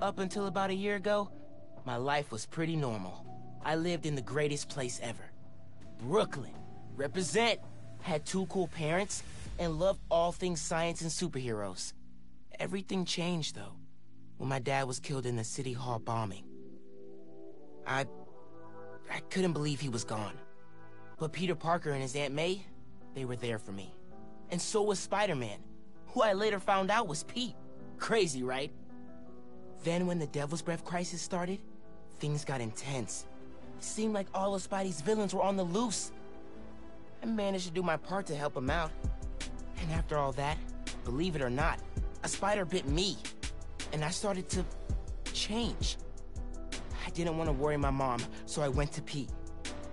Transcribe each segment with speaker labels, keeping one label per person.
Speaker 1: Up until about a year ago, my life was pretty normal. I lived in the greatest place ever. Brooklyn. Represent. Had two cool parents, and loved all things science and superheroes. Everything changed, though, when my dad was killed in the City Hall bombing. I... I couldn't believe he was gone. But Peter Parker and his Aunt May, they were there for me. And so was Spider-Man, who I later found out was Pete. Crazy, right? Then when the Devil's Breath crisis started, things got intense. It seemed like all of Spidey's villains were on the loose. I managed to do my part to help him out. And after all that, believe it or not, a spider bit me. And I started to... change. I didn't want to worry my mom, so I went to Pete.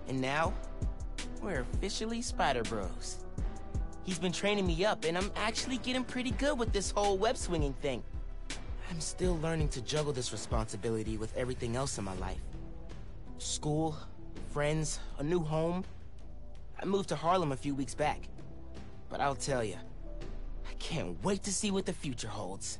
Speaker 1: And now, we're officially Spider Bros. He's been training me up, and I'm actually getting pretty good with this whole web swinging thing. I'm still learning to juggle this responsibility with everything else in my life. School, friends, a new home. I moved to Harlem a few weeks back. But I'll tell you, I can't wait to see what the future holds.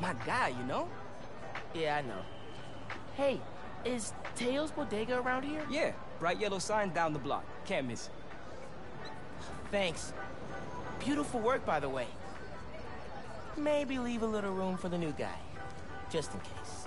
Speaker 2: my guy, you know?
Speaker 1: Yeah, I know. Hey, is Teo's Bodega around here?
Speaker 2: Yeah, bright yellow sign down the block. Can't miss it.
Speaker 1: Thanks. Beautiful work, by the way. Maybe leave a little room for the new guy, just in case.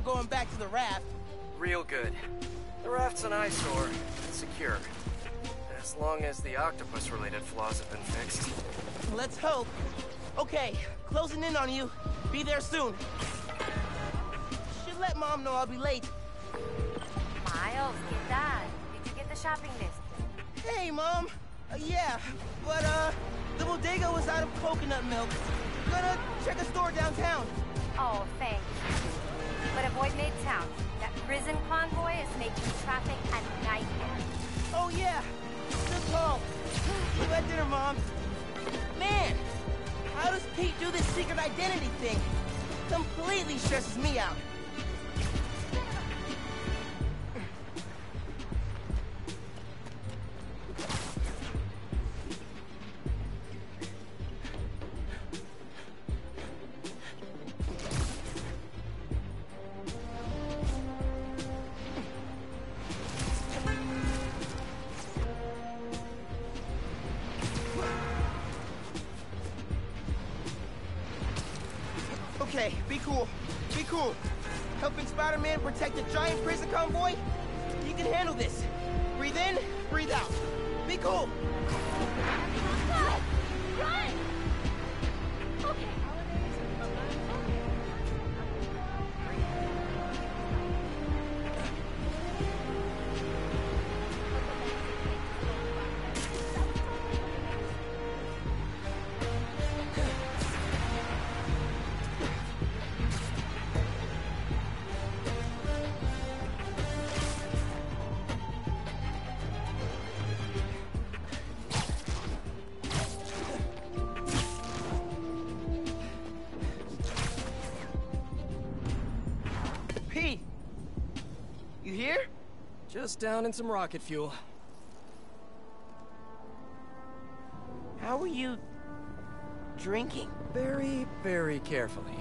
Speaker 1: Escaped last year going back to the raft.
Speaker 3: Real good. The raft's an eyesore. It's secure. As long as the octopus-related flaws have been fixed.
Speaker 1: Let's hope. Okay, closing in on you. Be there soon. Should let mom know I'll be late.
Speaker 4: Miles, ¿qué tal? Did you get the shopping list?
Speaker 1: Hey, mom. Uh, yeah, but uh, The bodega was out of coconut milk. Gonna check a store downtown.
Speaker 4: Oh, thanks. But avoid Midtown. That prison convoy is making traffic a nightmare.
Speaker 1: Oh yeah. See you at dinner, Mom. Man, how does Pete do this secret identity thing? Completely stresses me out. Be cool. Be cool. Helping Spider-Man protect a giant prison convoy? You can handle this. Breathe in, breathe out. Be cool.
Speaker 3: Down and some rocket fuel.
Speaker 1: How are you... drinking?
Speaker 3: Very, very carefully.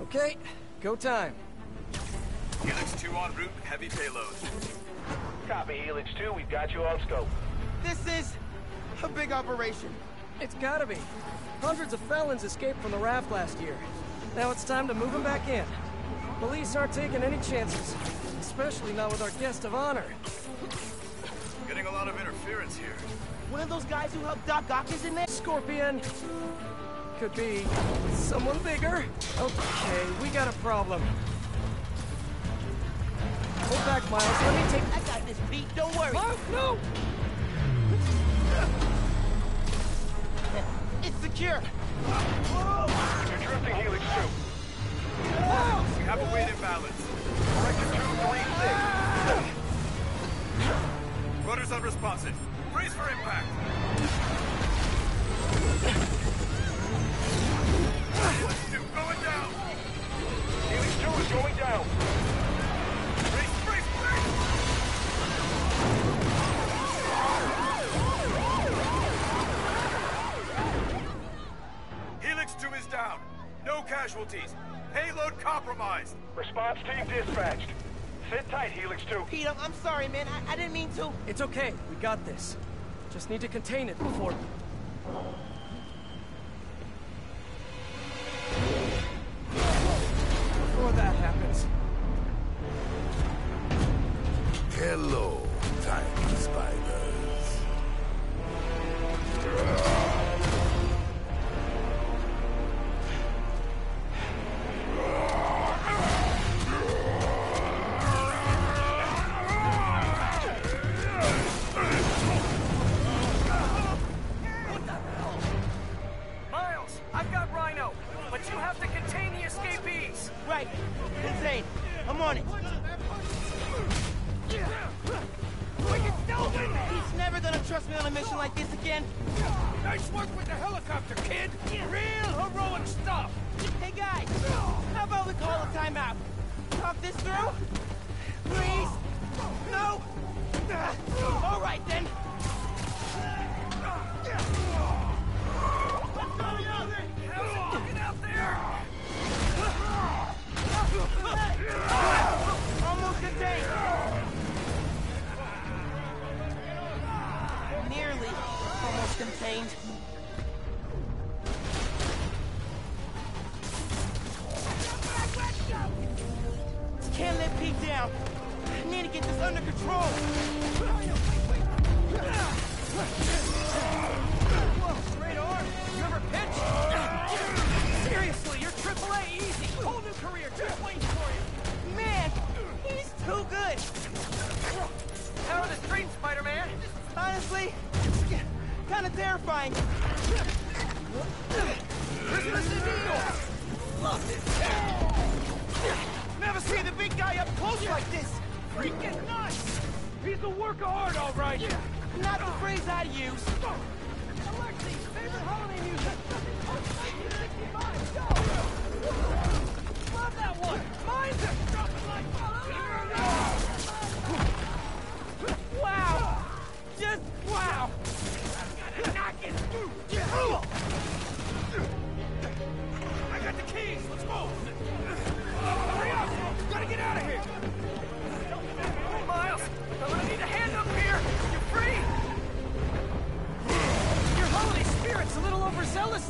Speaker 3: Okay, go time.
Speaker 5: Helix 2 en route, heavy payload.
Speaker 6: Copy, Helix 2. We've got you on scope.
Speaker 1: This is... a big operation.
Speaker 3: It's gotta be. Hundreds of felons escaped from the raft last year. Now it's time to move them back in. Police aren't taking any chances, especially not with our guest of honor.
Speaker 5: Getting a lot of interference here.
Speaker 1: One of those guys who helped Doc Ock is in there?
Speaker 3: Scorpion. Could be someone bigger. Okay, we got a problem. Hold back, Miles. Let me take.
Speaker 1: I got this, Pete. Don't worry.
Speaker 3: Miles, no!
Speaker 1: It's secure.
Speaker 6: You're drifting, Helix 2.
Speaker 5: We have a weight imbalance.
Speaker 6: Corrected 236.
Speaker 5: Rudder's unresponsive. For impact. Helix 2 going down.
Speaker 6: Helix 2 is going down.
Speaker 5: Helix 2 is down. No casualties. Payload compromised.
Speaker 6: Response team dispatched. Sit tight, Helix 2.
Speaker 1: Pete, I'm, I'm sorry, man. I, I didn't mean to.
Speaker 3: It's okay. We got this. Just need to contain it before. Before that happens.
Speaker 7: Hello,
Speaker 1: Pete down. I need to get this under control.
Speaker 8: Whoa, great arm. You ever pitch? Seriously, you're AAA easy. Whole new career just waiting for you.
Speaker 1: Man, he's too good.
Speaker 8: How are the streets, Spider-Man?
Speaker 1: Honestly, kind of terrifying.
Speaker 8: Prison Eagle! Love this Never seen the big guy up close like this! Freaking nuts! He's a work of art, all right!
Speaker 1: Not the phrase I'd use.
Speaker 8: Alexi, favorite holiday music! 1965, go!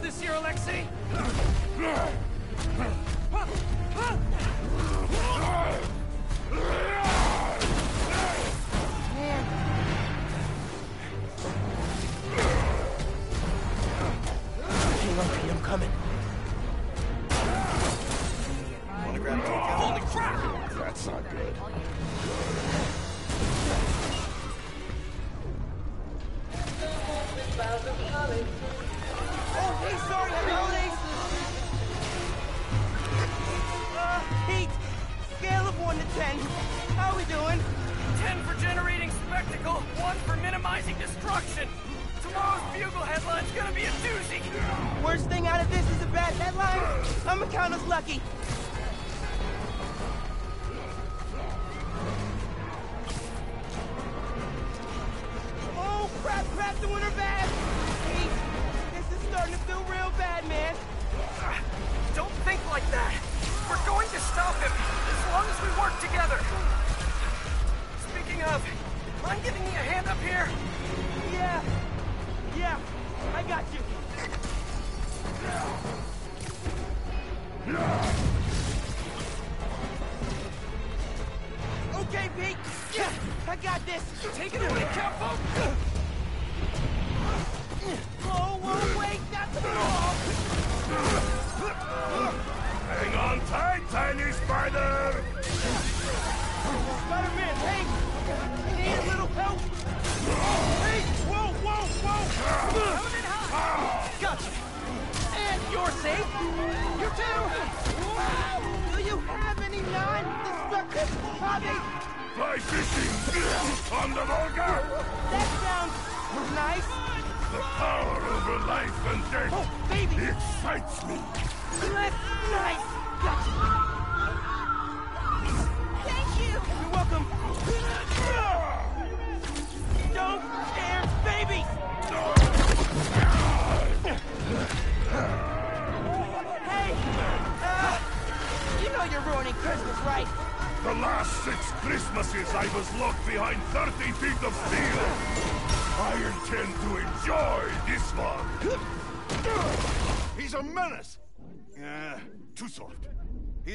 Speaker 2: This year, Alexei.
Speaker 1: Hang on, I'm coming.
Speaker 8: Holy crap!
Speaker 7: That's not good.
Speaker 1: Headline? I'ma count us lucky.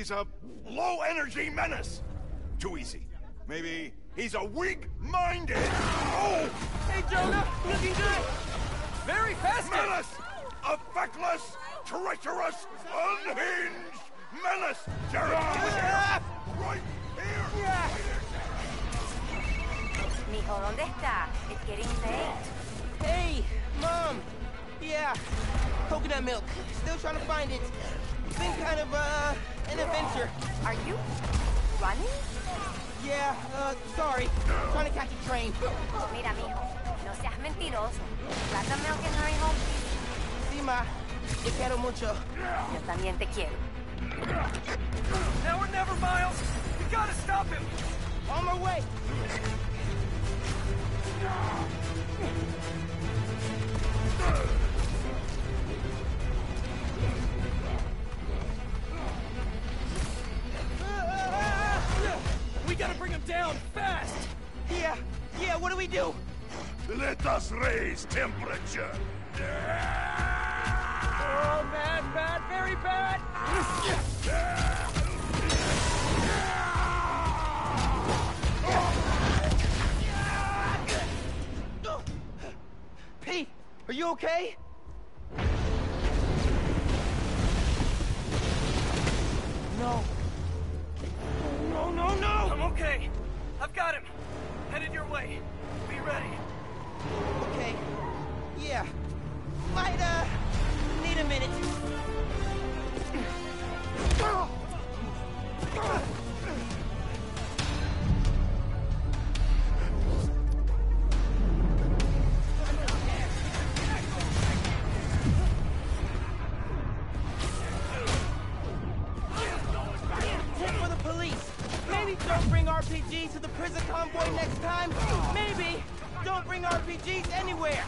Speaker 7: He's a low-energy menace! Too easy. Maybe he's a weak-minded... Oh!
Speaker 1: Hey, Jonah, looking good.
Speaker 2: Very festive.
Speaker 7: Menace! A feckless, treacherous, unhinged menace! Jared!
Speaker 1: Ah!
Speaker 7: Right here!
Speaker 1: Yeah.
Speaker 4: Mijo, ¿dónde está? It's getting late.
Speaker 1: Hey, Mom. Yeah, coconut milk. Still trying to find it. Been kind of, uh, an adventure.
Speaker 4: Are you running?
Speaker 1: Yeah, uh, sorry. Trying to catch a train.
Speaker 4: Mira, mijo, no seas mentiroso. Got the milk and hurry home, please.
Speaker 1: Sí, ma. Te quiero mucho.
Speaker 4: Yo también te quiero.
Speaker 3: Now or never, Miles. We gotta stop him.
Speaker 1: On my way.
Speaker 2: down fast.
Speaker 1: Yeah, yeah, what do we do?
Speaker 7: Let us raise temperature!
Speaker 2: Oh, bad, bad, very bad.
Speaker 1: Pete, are you okay? No. No, no, no!
Speaker 3: I'm okay. Got him! Headed your way. Be ready.
Speaker 1: Okay. Yeah. Might, uh, need a minute. time? Maybe. Don't bring RPGs anywhere.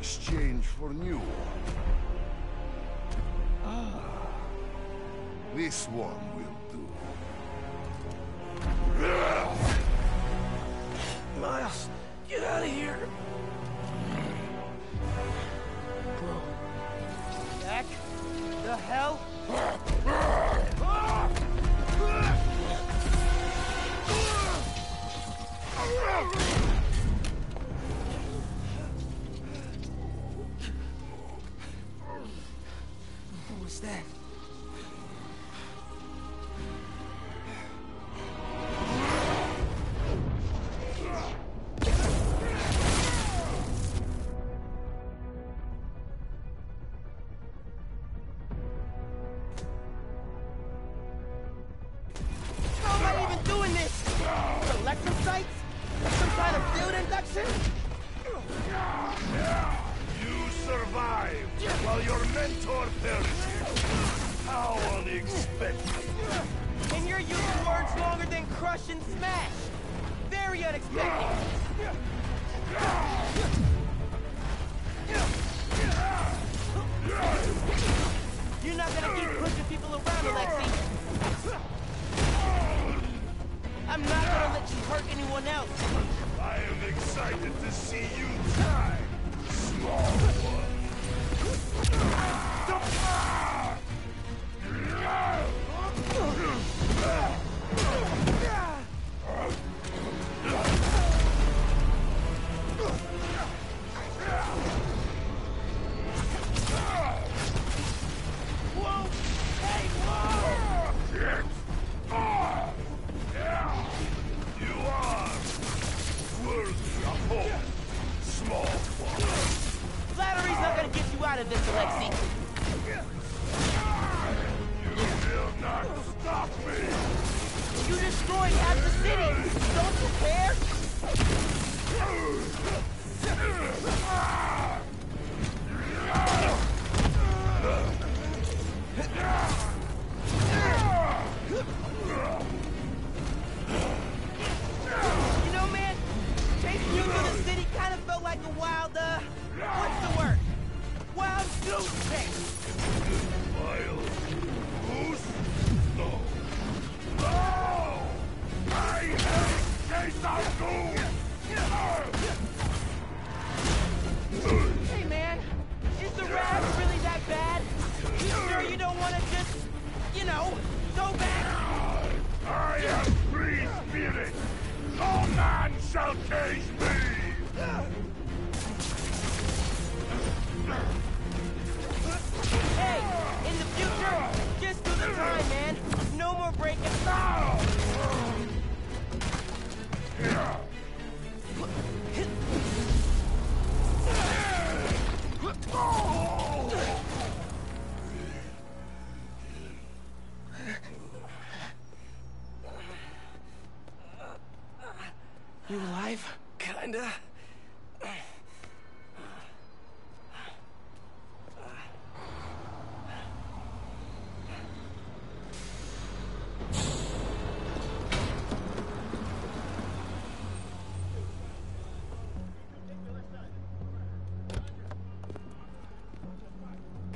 Speaker 7: exchange for new. Ah. This one will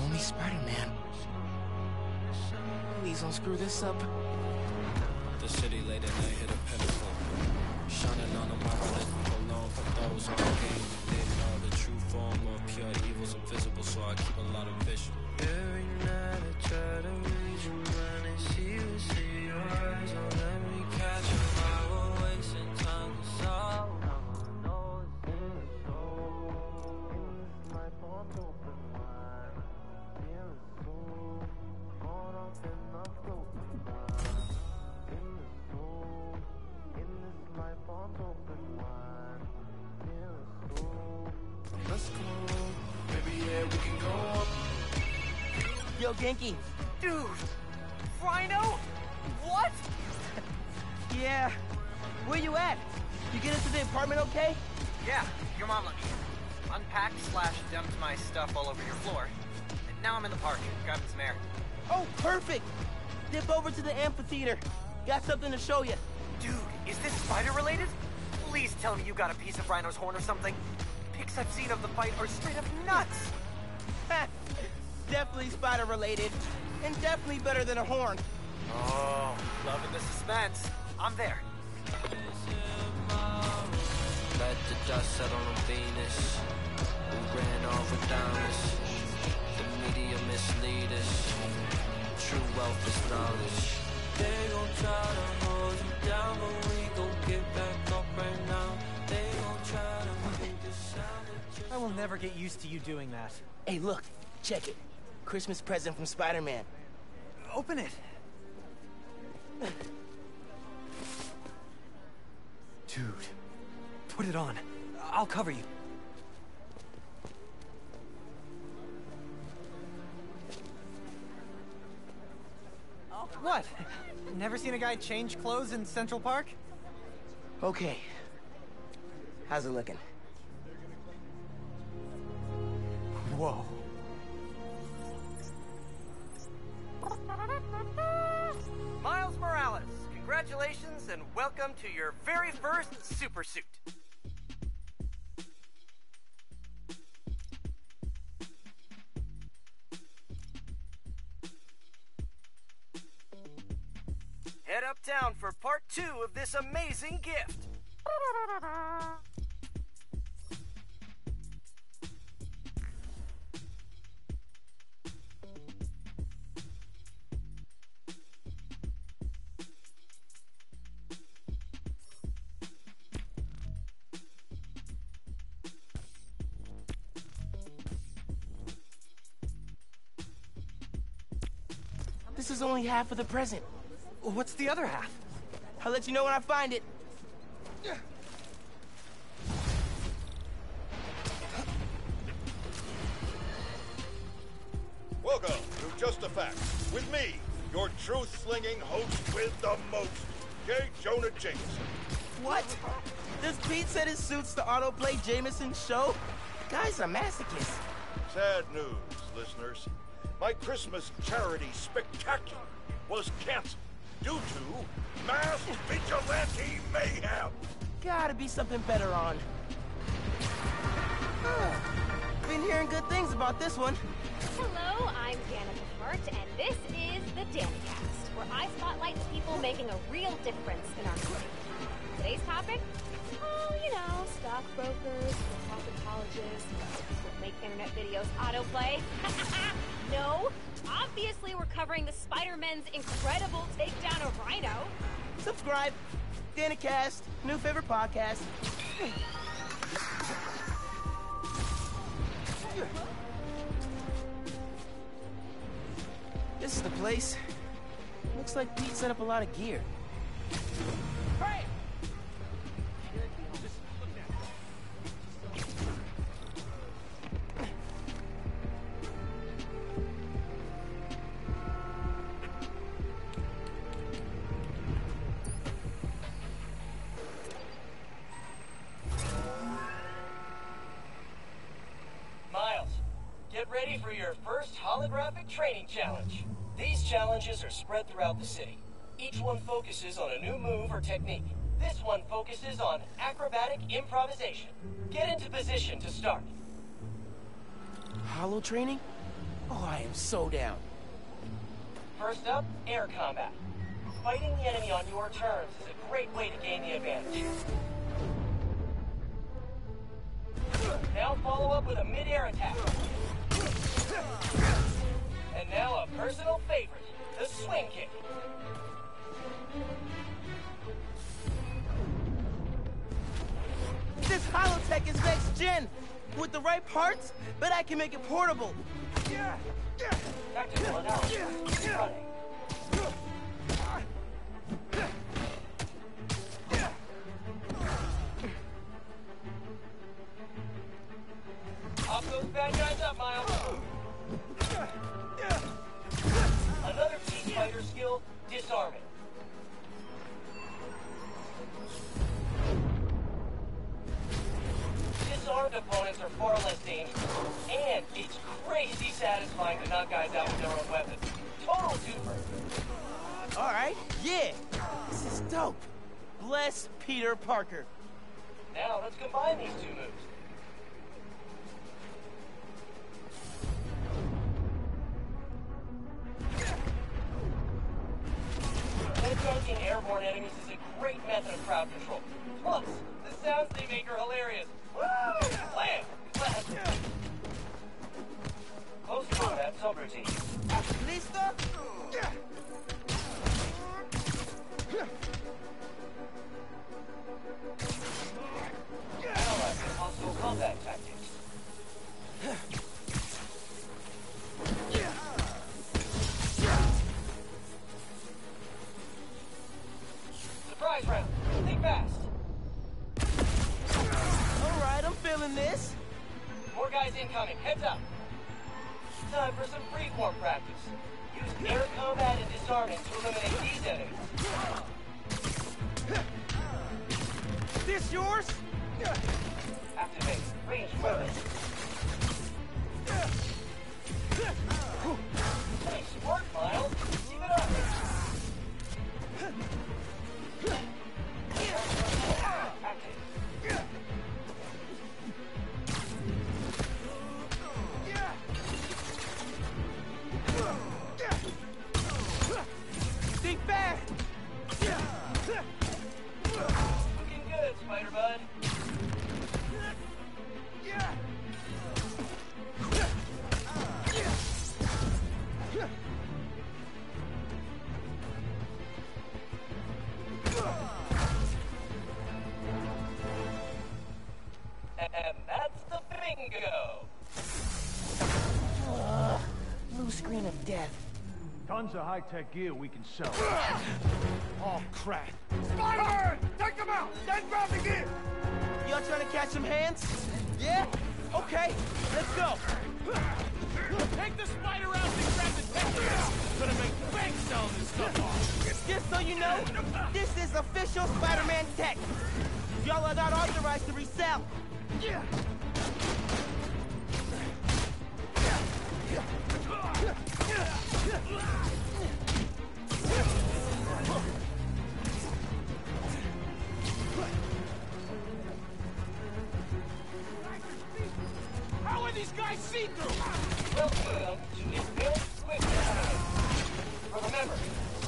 Speaker 1: New only Spider-Man. Please don't screw this up.
Speaker 9: The city late at night hit a pinnacle. Shining on a marvelous alone from those on game. They know the true form of pure evil's invisible, so I keep a lot of vision. Every night I try to read your mind and see what's in your eyes.
Speaker 1: Ganke.
Speaker 2: Dude! Rhino? What?
Speaker 1: Yeah. Where you at? You get into the apartment okay?
Speaker 10: Yeah, your mom let me in. Unpacked slash dumped my stuff all over your floor. And now I'm in the park, grabbing some air.
Speaker 1: Oh, perfect! Dip over to the amphitheater. Got something to show you.
Speaker 10: Dude, is this spider related? Please tell me you got a piece of Rhino's horn or something. Pics I've seen of the fight are straight up nuts.
Speaker 1: Definitely spider related. And definitely better than a horn.
Speaker 10: Oh, loving the suspense. I'm there.
Speaker 9: Let the dust settle on Venus. We ran off with diamonds. The media mislead us. True wealth is knowledge. They gon' try to hold you down, but we gon' get back up right now. They gon' try to make the sound
Speaker 10: I will never get used to you doing that.
Speaker 1: Hey, look. Check it. Christmas present from Spider-Man.
Speaker 10: Open it. Dude, put it on. I'll cover you. What? Never seen a guy change clothes in Central Park?
Speaker 1: Okay. How's it looking?
Speaker 10: Whoa. Your very first super suit. Head uptown for part two of this amazing gift.
Speaker 1: only half of the present.
Speaker 10: What's the other half?
Speaker 1: I'll let you know when I find it.
Speaker 7: Welcome to Just a Fact with me, your truth-slinging host with the most, J. Jonah Jameson.
Speaker 1: What? Does Pete set his suits to autoplay Jameson's show? Guy's a masochist.
Speaker 7: Sad news, listeners. My Christmas charity spectacular was canceled due to mass vigilante mayhem.
Speaker 1: Gotta be something better on. Been hearing good things about this one.
Speaker 11: Hello, I'm Danica Hart, and this is the DaniCast, where I spotlight the people making a real difference in our city. Today's topic? Oh, you know, stockbrokers, cosmetologists, people who make internet videos autoplay. no, obviously we're covering the Spider-Man's incredible takedown of Rhino.
Speaker 1: Subscribe. Danicast, new favorite podcast. This is the place. Looks like Pete set up a lot of gear.
Speaker 3: Ready for your first holographic training challenge. These challenges are spread throughout the city. Each one focuses on a new move or technique. This one focuses on acrobatic improvisation. Get into position to start.
Speaker 1: Hollow training? Oh, I am so down.
Speaker 3: First up, air combat. Fighting the enemy on your terms is a great way to gain the advantage. Now follow up with a mid-air attack. Personal favorite, the swing kick.
Speaker 1: This Holotech is next gen. With the right parts, but I can make it portable.
Speaker 3: Tactical analysis. Running. Far less dangerous. And it's crazy satisfying to knock guys out with their own weapons. Total twofer.
Speaker 1: Alright, yeah. This is dope. Bless Peter Parker.
Speaker 3: Now let's combine these two moves. Head airborne enemies is a great method of crowd control. Plus, the sounds they make are hilarious. Woo! Slam! Close combat tactics. Surprise round. Think fast.
Speaker 1: Alright, I'm feeling this.
Speaker 3: More guys incoming. Heads up. Time for some freeform practice. Use air combat and disarming to eliminate these enemies.
Speaker 8: This yours?
Speaker 3: Activate ranged weapons. Nice work, Miles.
Speaker 12: Tons of high-tech gear we can sell.
Speaker 8: Oh, crap.
Speaker 7: Spider-Man! Take them out! Then grab the gear!
Speaker 1: Y'all trying to catch some hands? Yeah? Okay, let's go.
Speaker 8: Take the spider out and grab the tech Gonna make bank selling this stuff off.
Speaker 1: Just so you know, this is official Spider-Man tech. Y'all are not authorized to resell.
Speaker 8: Yeah.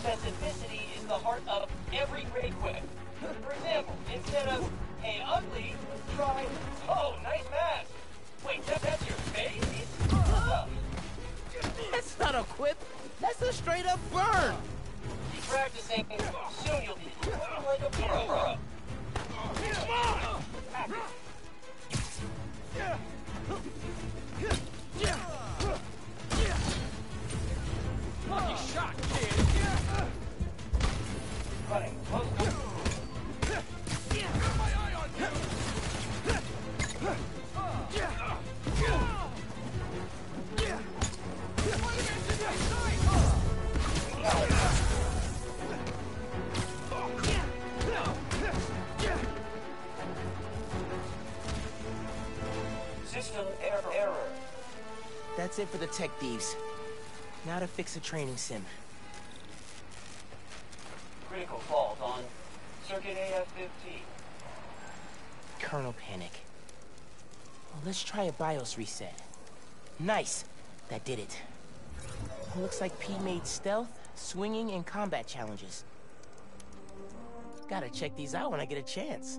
Speaker 3: Specificity is the heart of every great quip. For example, instead of, hey, ugly, try, oh, nice mask. Wait, that, that's your face?
Speaker 1: That's not a quip. That's a straight up burn.
Speaker 3: keep practicing. Soon you'll be like a pro.
Speaker 8: Come on!
Speaker 1: That's it for the tech thieves. Now to fix a training sim.
Speaker 3: Critical fault on circuit AF-15.
Speaker 1: Kernel panic. Well, let's try a BIOS reset. Nice. That did it. Looks like P made stealth, swinging, and combat challenges. Gotta check these out when I get a chance.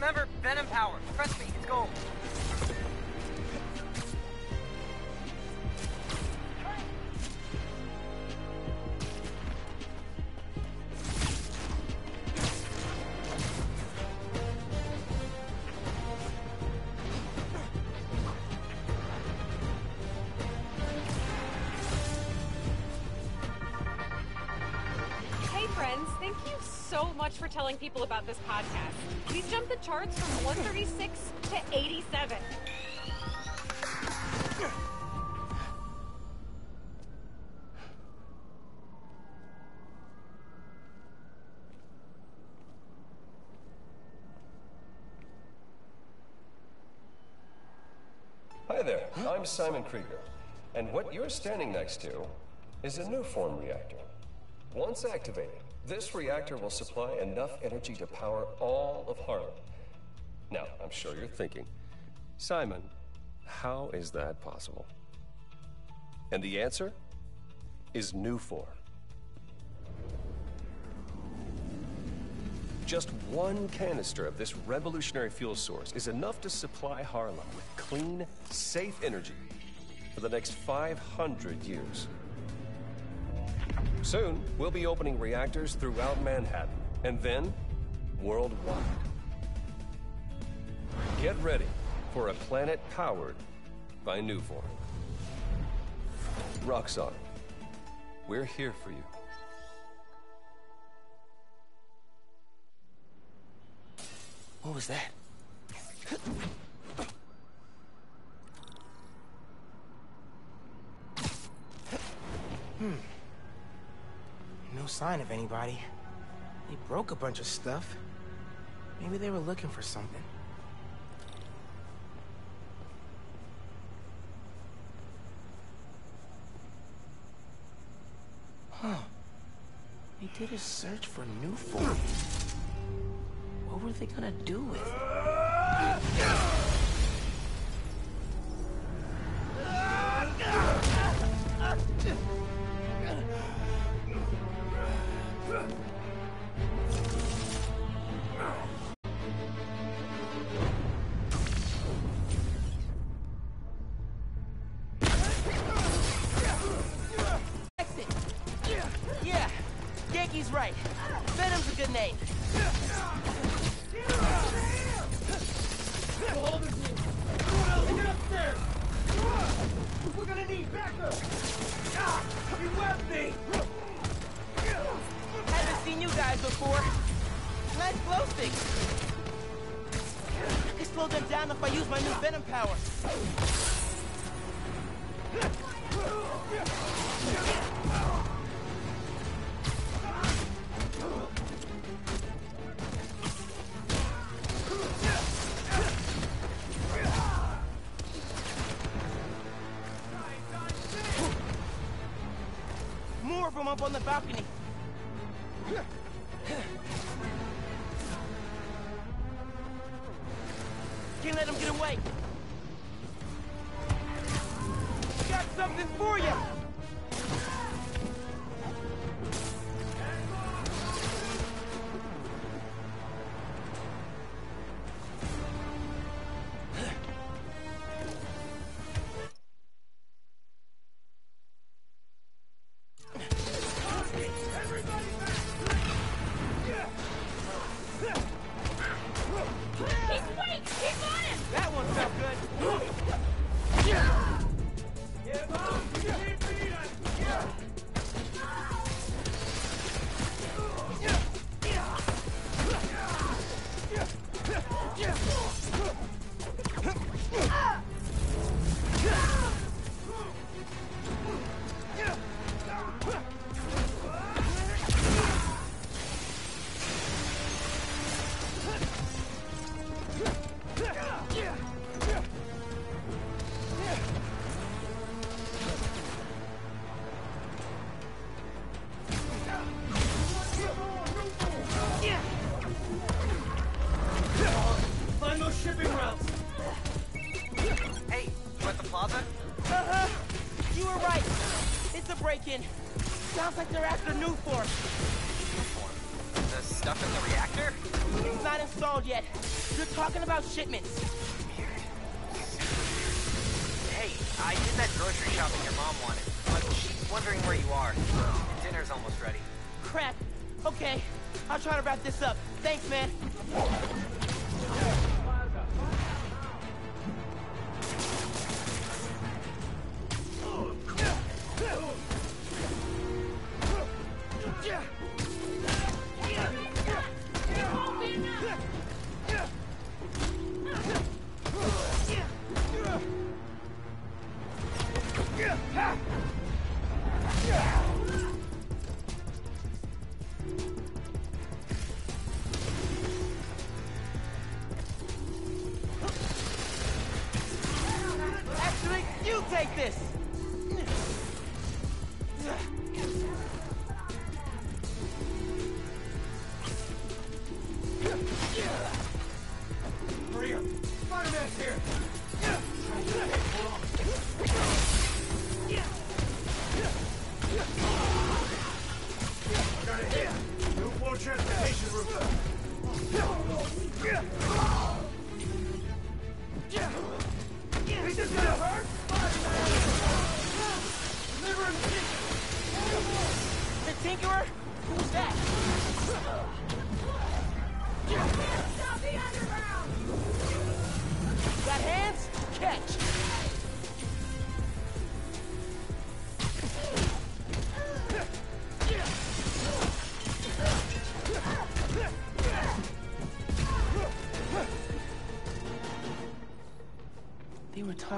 Speaker 10: Remember, Venom power. Trust me, it's gold.
Speaker 13: Hey friends, thank you so much for telling people about this podcast. We've jumped the charts from 136 to 87.
Speaker 14: Hi there, I'm Simon Krieger. And what you're standing next to is a Nuform reactor. Once activated, this reactor will supply enough energy to power all of Harlem. Now, I'm sure you're thinking, Simon, how is that possible? And the answer is Nuform. Just one canister of this revolutionary fuel source is enough to supply Harlem with clean, safe energy for the next 500 years. Soon, we'll be opening reactors throughout Manhattan, and then worldwide. Get ready for a planet powered by Nuform. Roxxon, we're here for you.
Speaker 1: What was that? Sign of anybody. They broke a bunch of stuff. Maybe they were looking for something. Huh. They did a search for Nuform. What were they gonna do with it? Balcony. Can't let him get away. Got something for you.
Speaker 10: At the plaza?
Speaker 1: Uh-huh. You were right. It's a break-in. Sounds like they're after new form. Nuform?
Speaker 10: The stuff in the reactor?
Speaker 1: It's not installed yet. You're talking about shipments.
Speaker 10: Hey, I did that grocery shopping your mom wanted, but she's wondering where you are. Dinner's almost ready.
Speaker 1: Crap. Okay, I'll try to wrap this up. Thanks, man.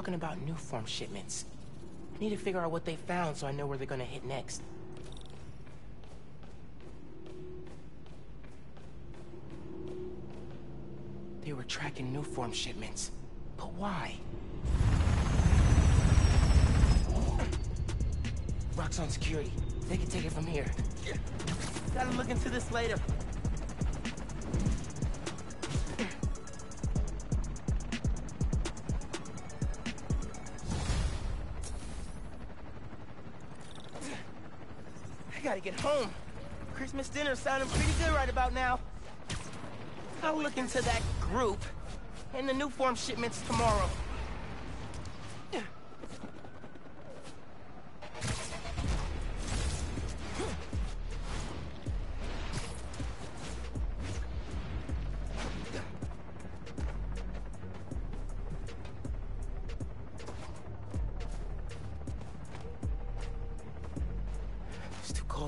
Speaker 1: Talking about Nuform shipments. I need to figure out what they found so I know where they're gonna hit next. They were tracking Nuform shipments. But why? Roxxon security. They can take it from here. Gotta look into this later. Home. Christmas dinner's sounding pretty good right about now. I'll look into that group and the Nuform shipments tomorrow.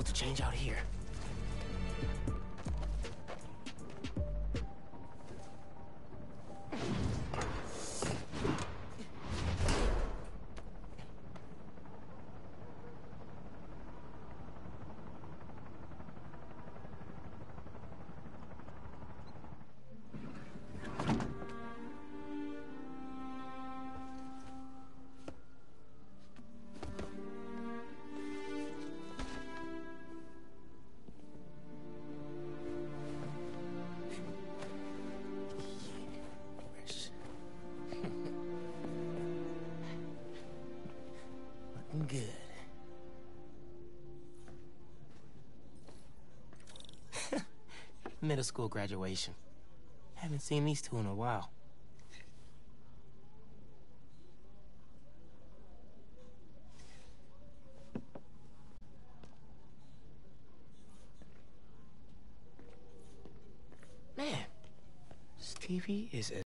Speaker 1: To change out here. Middle school graduation. Haven't seen these two in a while. Man, Stevie is